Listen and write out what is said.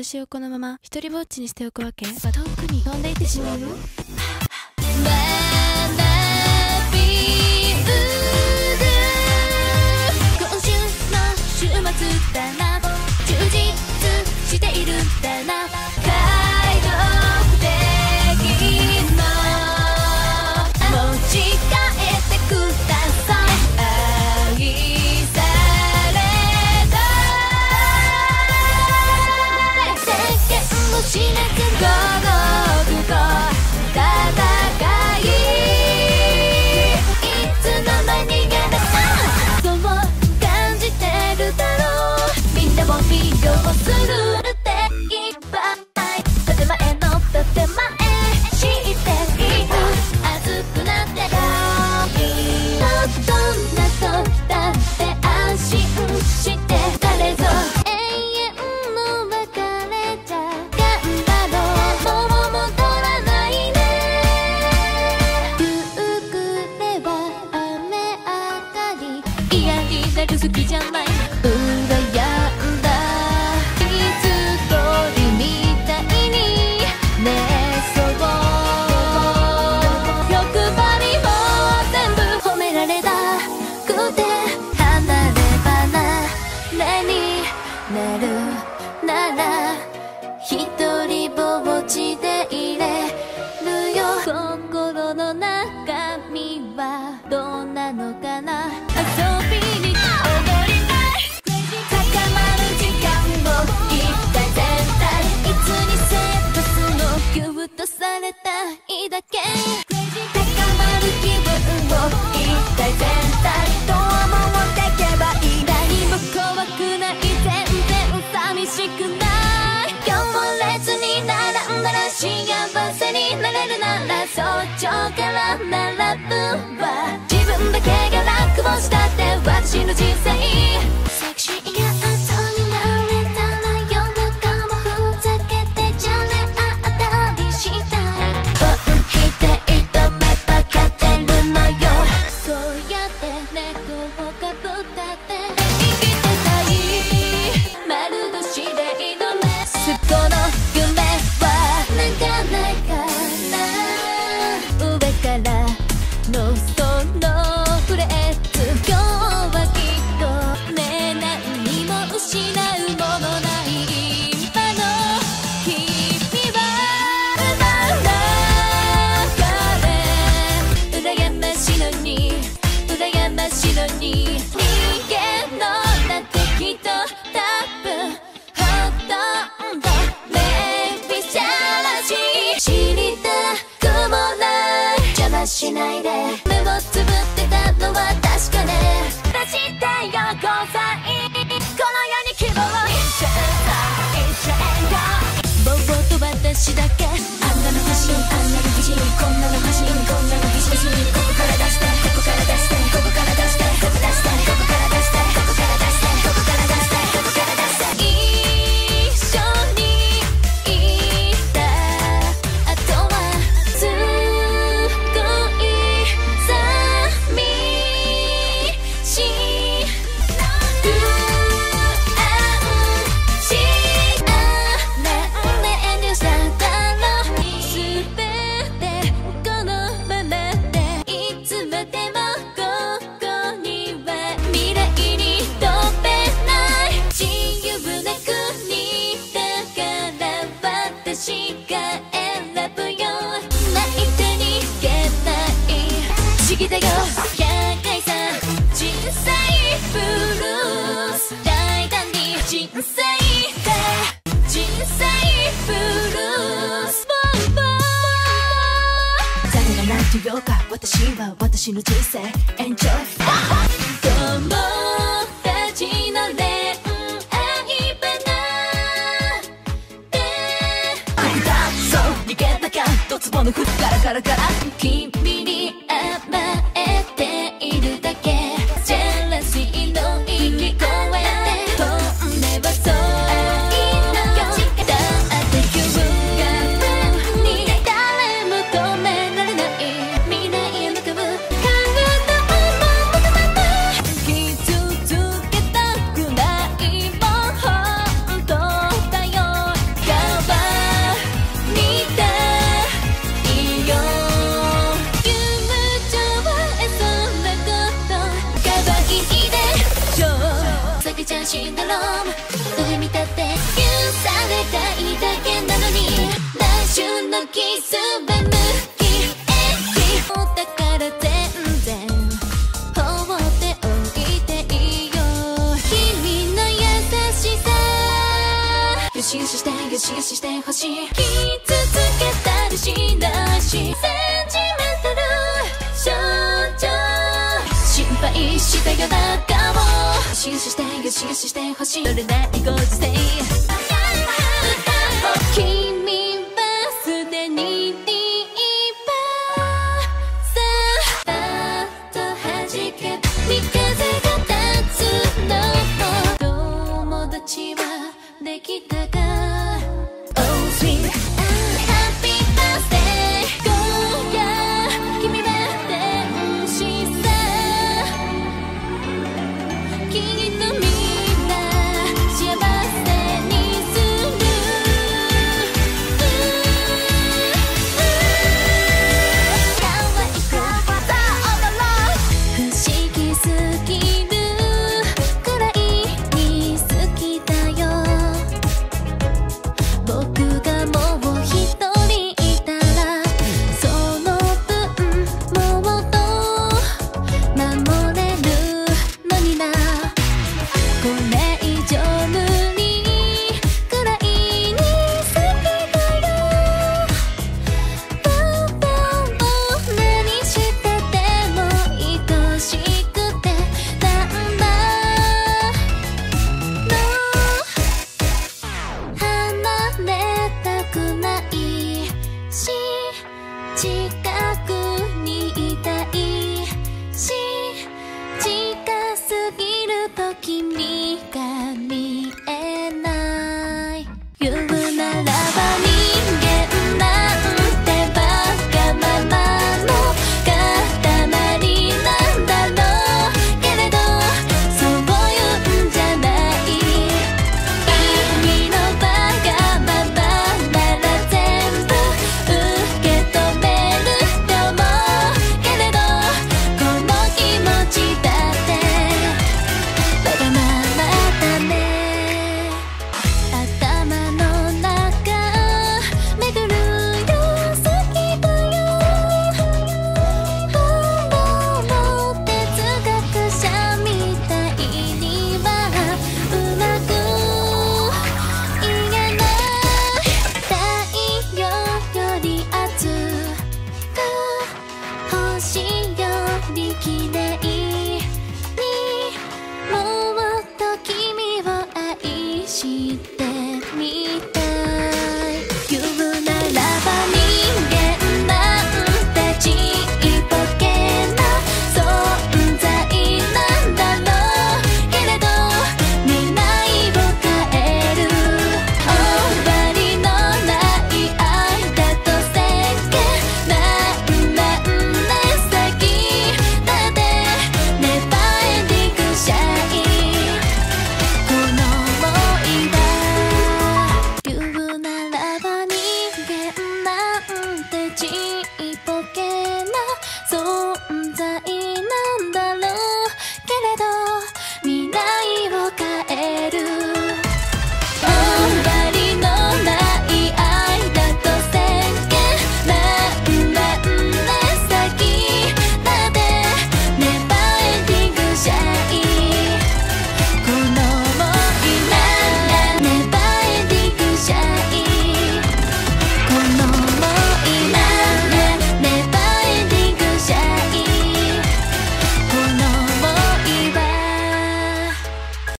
私をこのまま一りぼっちにしておくわけ。遠くに飛んでいってしまうよ。くて私だけ私は私の人生。Enjoy い達のれそう。逃げたかドツボの服ガラガラガラ君に甘えローム上見たってキュンされたいだけなのに来週のキスは無期延期だから全然放っておいていいよ君の優しさよしよししてよしよししてほしい傷つけたりしないし愛したよ仲を。よしよししてよしよししてほしい。乗れないご時世